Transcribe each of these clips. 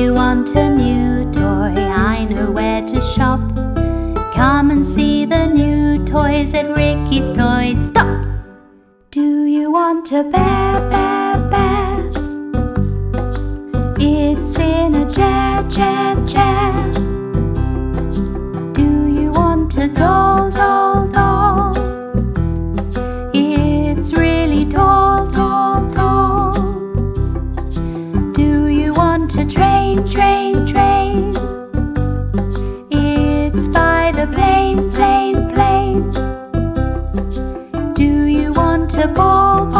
you want a new toy? I know where to shop. Come and see the new toys at Ricky's Toy Stop! Do you want a bear, bear, bear? It's in a chair, chair, chair. Ball, ball?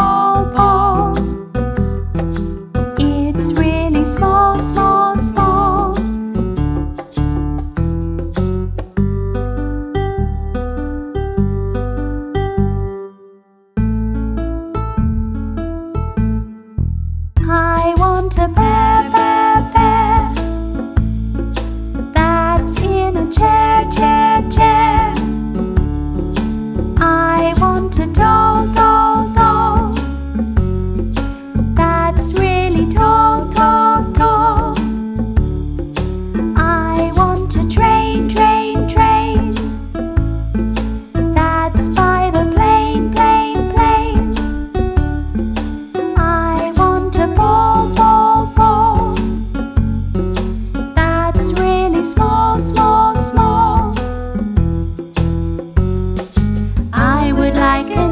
like it.